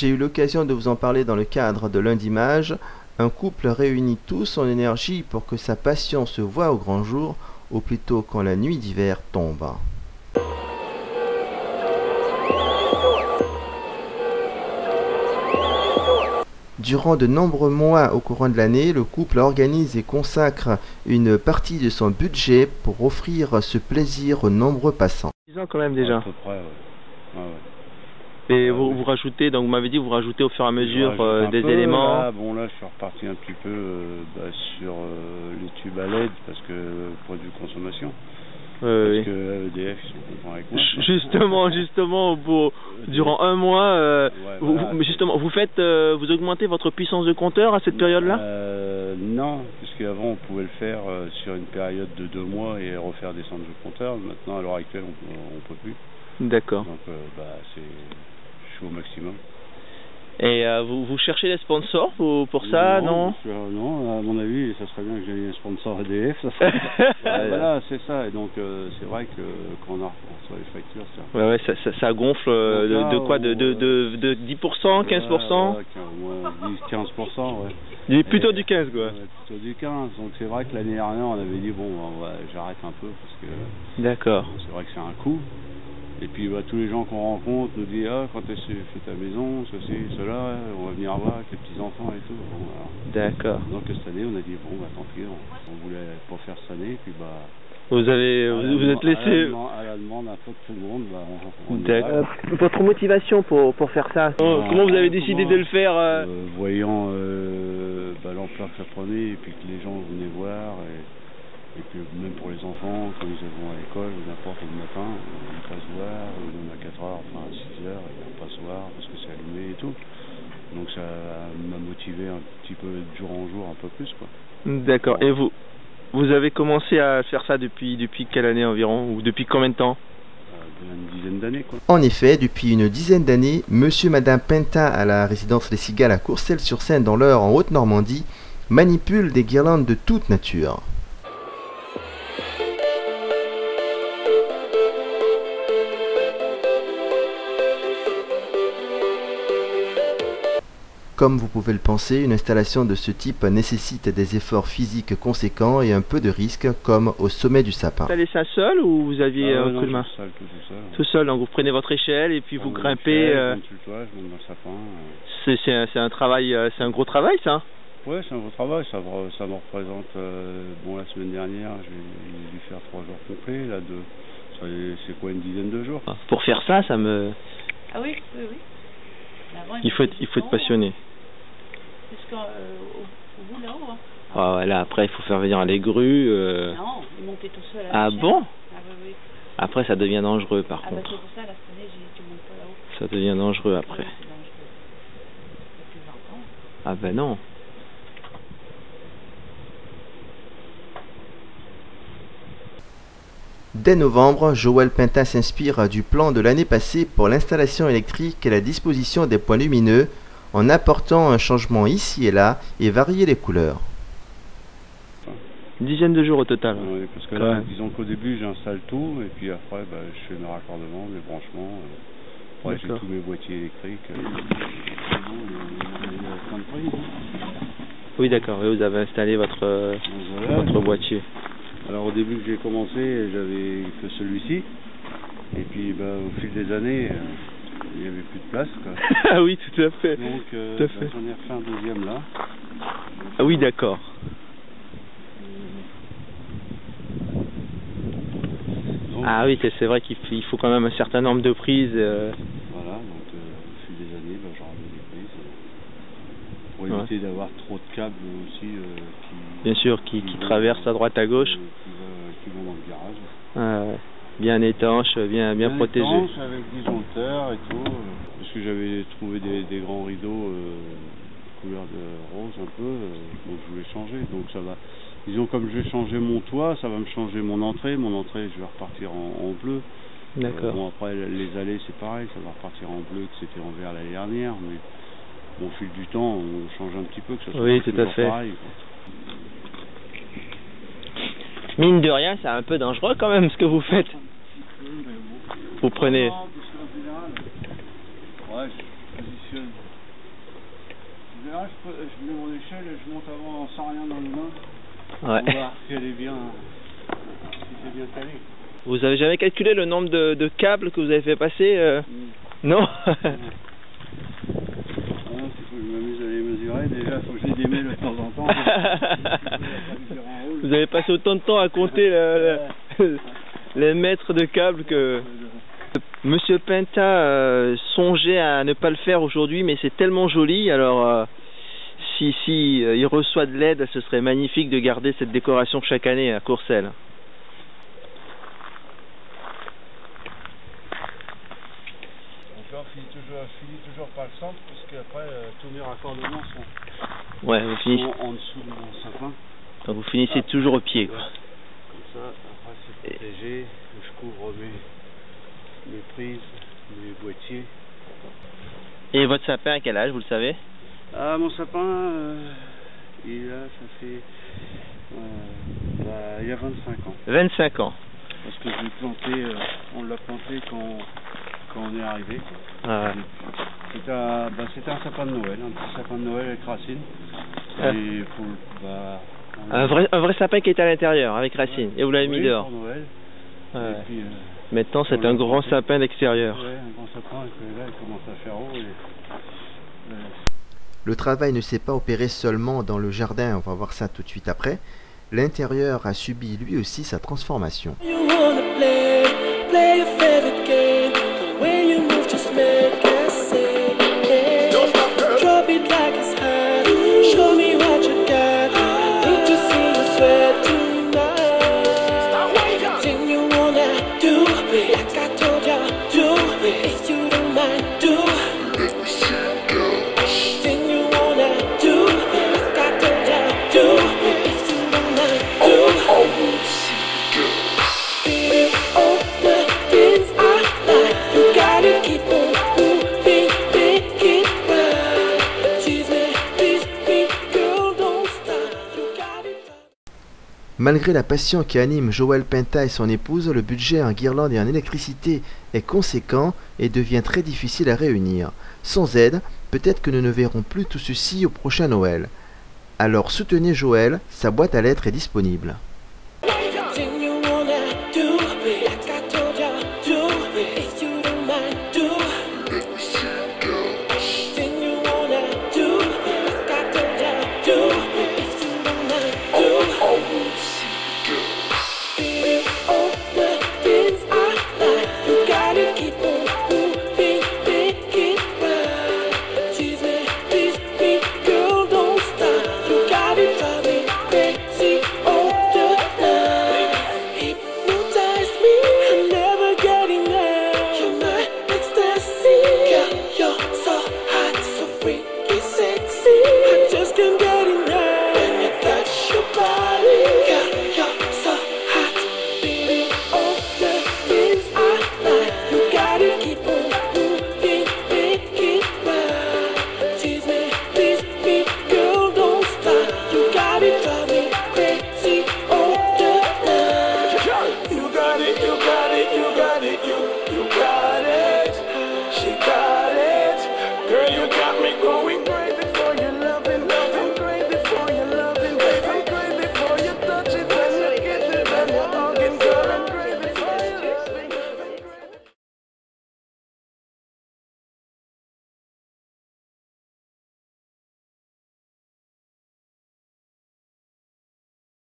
J'ai eu l'occasion de vous en parler dans le cadre de Lundi Mage. Un couple réunit tout son énergie pour que sa passion se voie au grand jour, ou plutôt quand la nuit d'hiver tombe. Durant de nombreux mois au courant de l'année, le couple organise et consacre une partie de son budget pour offrir ce plaisir aux nombreux passants. 10 ans quand même déjà. À peu près, ouais. Ouais, ouais. Et Ouais, vous, rajoutez, donc vous m'avez dit, vous rajoutez au fur et à mesure euh, des peu, éléments. Là, bon, là, je suis reparti un petit peu euh, bah, sur euh, les tubes à LED parce que produit consommation. Euh, parce oui. que EDF, ils sont contents avec moi. J- Justement, justement, pour, durant un mois, euh, Ouais, vous, voilà, vous- justement, vous faites, euh, vous augmentez votre puissance de compteur à cette période-là? Non, parce qu'avant on pouvait le faire sur une période de deux mois et refaire descendre le compteur. Maintenant, à l'heure actuelle, on, on peut plus. D'accord. Donc, bah, c'est, suis au maximum. Et euh, vous, vous cherchez des sponsors pour, pour ça, non, que, euh, Non, à mon avis, ça serait bien que j'ai un sponsor EDF. Ça serait... Ouais, voilà, c'est ça. Et donc, euh, c'est vrai que quand on, reçoit les factures, ça. Ouais, ouais, ça, ça, ça gonfle euh, Donc là, de, de quoi de, de, de, de 10%, 15% Ouais, ouais, moi, 10, 15%, ouais. Plutôt du 15, quoi. Plutôt du 15. Donc, c'est vrai que l'année dernière, on avait dit, bon, bah, j'arrête un peu parce que D'accord. c'est vrai que c'est un coût. Et puis, bah, tous les gens qu'on rencontre nous disent, ah, quand est-ce que tu fais ta maison, ceci, cela, on va venir voir avec les petits-enfants et tout. Bon, voilà. D'accord. Donc, cette année, on a dit, bon, bah, tant pis, on, on voulait pas faire cette année. Puis, bah, Vous avez, vous, êtes demande- À la, laissé. demande, à la demande un peu de tout le monde, bah, on, D'accord. va. Euh, votre motivation pour, pour faire ça Oh, comment vous avez décidé de le faire euh, Euh, voyant euh, bah, l'ampleur que ça prenait et puis que les gens venaient voir et, et que même pour les enfants quand ils vont à l'école ou n'importe le matin ils passent voir ou même à 4 heures enfin à 6 heures ils passent voir parce que c'est allumé et tout donc ça m'a motivé un petit peu de jour en jour un peu plus quoi D'accord. Et vous, vous avez commencé à faire ça depuis depuis quelle année environ ou depuis combien de temps? Euh, une dizaine d'années quoi En effet, depuis une dizaine d'années, Monsieur et Madame Penta à la résidence Les Cigales à Courcelles-sur-Seine dans l'Eure en Haute-Normandie manipulent des guirlandes de toute nature. Comme vous pouvez le penser, une installation de ce type nécessite des efforts physiques conséquents et un peu de risque, comme au sommet du sapin. Vous allez ça seul ou vous aviez Ah un non, coup de main tout seul, tout, tout seul. Tout seul, donc vous prenez votre échelle et puis vous grimpez. euh, je monte sur le toit, je monte dans le sapin euh. c'est un, travail, euh, c'est un gros travail ça. Ouais, c'est un gros travail. Ça, me- ça me représente. euh, bon, la semaine dernière, j'ai dû faire trois jours complets. Là, de, ça y est, c'est quoi, une dizaine de jours Pour faire ça, ça me, Ah oui, oui, oui. Avant, il faut être, il faut être passionné. Jusqu'au au, au bout là-haut. Hein. Ah ouais, là après il faut faire venir les grues. euh, Non, il montait tout seul. à Ah bon? Ah oui, oui. Après ça devient dangereux par Ah bah c'est contre. pour ça, la dit, tu montes pas là-haut. Ça devient dangereux après. Ah, c'est dangereux. 20 ans. Ah ben non. Dès novembre, Joël Pinta s'inspire du plan de l'année passée pour l'installation électrique et la disposition des points lumineux en apportant un changement ici et là et varier les couleurs. Une dizaine de jours au total. Ouais, Parce que là, disons qu'au début, j'installe tout. Et puis après, bah, je fais mes raccordements, mes branchements. euh. Après, j'ai tous mes boîtiers électriques. euh. Oui d'accord, oui, vous avez installé votre, euh, voilà. votre boîtier. Alors au début que j'ai commencé, j'avais que celui-ci. Et puis bah, au fil des années, euh, il n'y avait plus de place. Quoi. ah oui, tout à fait. Donc euh, bah, j'en ai refait un deuxième là. Ah oui d'accord. Ah oui, c'est vrai qu'il faut quand même un certain nombre de prises. euh, Voilà, donc euh, au fil des années, bah, j'en remets des prises. euh, pour Ouais. éviter d'avoir trop de câbles aussi euh, qui, bien sûr, qui, qui vont- traversent à droite à gauche. qui, qui vont dans le garage. Ah ouais. Bien étanche, bien, bien protégé. étanche, avec disjoncteurs et tout. Euh, j'avais trouvé des, des grands rideaux euh, couleur de rose un peu, euh, donc je voulais changer. Donc ça va. Disons comme je vais changer mon toit, ça va me changer mon entrée. Mon entrée, je vais repartir en, en bleu. Euh, D'accord. bon après les allées c'est pareil, ça va repartir en bleu que c'était en vert l'année dernière, mais bon, au fil du temps on change un petit peu que ça soit Oui, tout à fait. pareil. Mine de rien, c'est un peu dangereux quand même ce que vous faites. Vous prenez. Non, parce qu'en général, ouais, je- fonctionne. Je verrai, mets mon échelle et je monte avant sans rien dans le main. Ouais. Pour voir si elle est bien, si c'est bien calé. Vous avez jamais calculé le nombre de, de câbles que vous avez fait passer euh Non Ah, s'il faut que je m'amuse à les mesurer, déjà il faut que je les démêle de temps en temps. Vous avez passé autant de temps à compter le- le- les mètres de câbles que... Monsieur Penta euh, songeait à ne pas le faire aujourd'hui, mais c'est tellement joli. Alors, euh, si, si euh, il reçoit de l'aide, ce serait magnifique de garder cette décoration chaque année à Courcelles. Je finis toujours, je finis toujours par le centre parce qu'après euh, tous mes raccordements sont Ouais, vous finissez, en, dessous de mon sapin. donc vous finissez toujours au pied. Quoi. Comme ça, après c'est protégé, je couvre mes, mes prises, mes boîtiers. Et votre sapin à quel âge, vous le savez? Ah, mon sapin, euh, il a, ça fait. euh, bah, il y a 25 ans. 25 ans. Parce que je l'ai planté, euh, on l'a planté quand, quand on est arrivé. Ah ouais. C'était un, bah, un sapin de Noël, un petit sapin de Noël avec racines. Ah. Et pour bah, on Un vrai, un vrai sapin qui est à l'intérieur, avec racines. Et vous l'avez mis dehors. pour Noël. Ouais. Et puis, euh, Maintenant, c'est un grand sapin d'extérieur. ouais, un grand sapin, et là, il commence à faire haut. Et, euh, Le travail ne s'est pas opéré seulement dans le jardin, on va voir ça tout de suite après. L'intérieur a subi lui aussi sa transformation. Malgré la passion qui anime Joël Penta et son épouse, le budget en guirlande et en électricité est conséquent et devient très difficile à réunir. Sans aide, peut-être que nous ne verrons plus tout ceci au prochain Noël. Alors soutenez Joël, sa boîte à lettres est disponible.